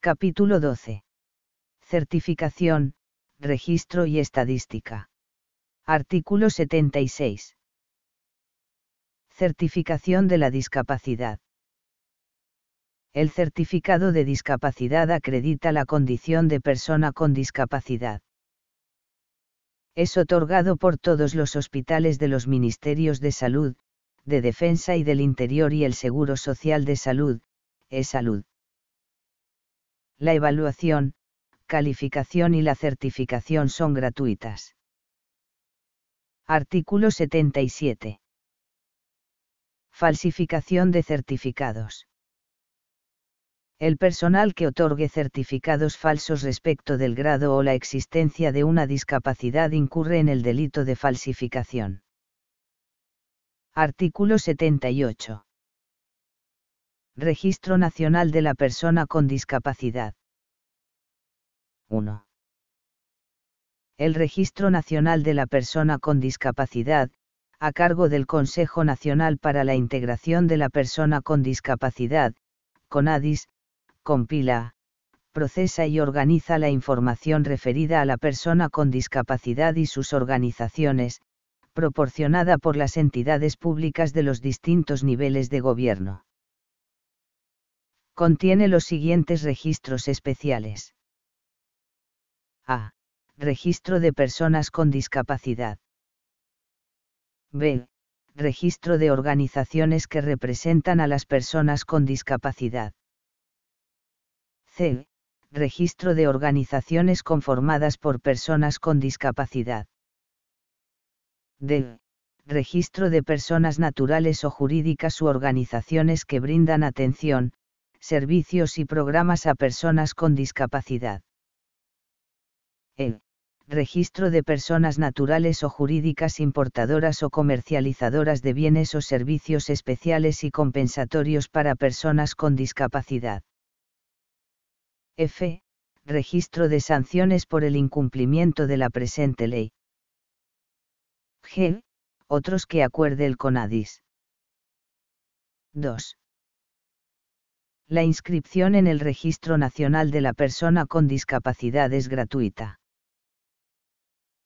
Capítulo 12. Certificación, registro y estadística. Artículo 76. Certificación de la discapacidad. El certificado de discapacidad acredita la condición de persona con discapacidad. Es otorgado por todos los hospitales de los Ministerios de Salud, de Defensa y del Interior y el Seguro Social de Salud, e-Salud. La evaluación, calificación y la certificación son gratuitas. Artículo 77. Falsificación de certificados. El personal que otorgue certificados falsos respecto del grado o la existencia de una discapacidad incurre en el delito de falsificación. Artículo 78. Registro Nacional de la Persona con Discapacidad. 1. El Registro Nacional de la Persona con Discapacidad, a cargo del Consejo Nacional para la Integración de la Persona con Discapacidad, CONADIS, compila, procesa y organiza la información referida a la persona con discapacidad y sus organizaciones, proporcionada por las entidades públicas de los distintos niveles de gobierno contiene los siguientes registros especiales. A. Registro de personas con discapacidad. B. Registro de organizaciones que representan a las personas con discapacidad. C. Registro de organizaciones conformadas por personas con discapacidad. D. Registro de personas naturales o jurídicas u organizaciones que brindan atención, servicios y programas a personas con discapacidad. E. Registro de personas naturales o jurídicas importadoras o comercializadoras de bienes o servicios especiales y compensatorios para personas con discapacidad. F. Registro de sanciones por el incumplimiento de la presente ley. G. Otros que acuerde el CONADIS. 2. La inscripción en el Registro Nacional de la Persona con Discapacidad es gratuita.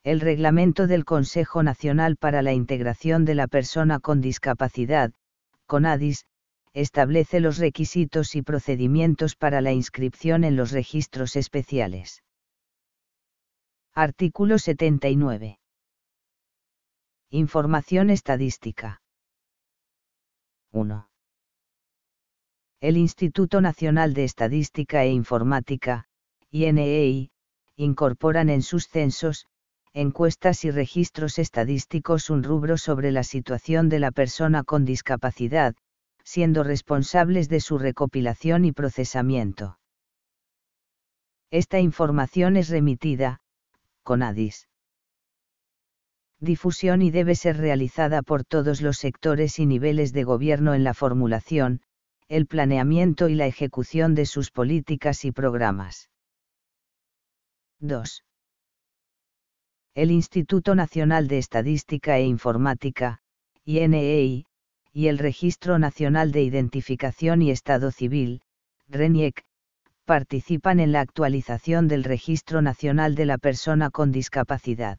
El reglamento del Consejo Nacional para la Integración de la Persona con Discapacidad, CONADIS, establece los requisitos y procedimientos para la inscripción en los registros especiales. Artículo 79. Información estadística. 1 el Instituto Nacional de Estadística e Informática, INEI, incorporan en sus censos, encuestas y registros estadísticos un rubro sobre la situación de la persona con discapacidad, siendo responsables de su recopilación y procesamiento. Esta información es remitida, con ADIS. Difusión y debe ser realizada por todos los sectores y niveles de gobierno en la formulación, el planeamiento y la ejecución de sus políticas y programas. 2. El Instituto Nacional de Estadística e Informática, INEI, y el Registro Nacional de Identificación y Estado Civil, RENIEC, participan en la actualización del Registro Nacional de la Persona con Discapacidad.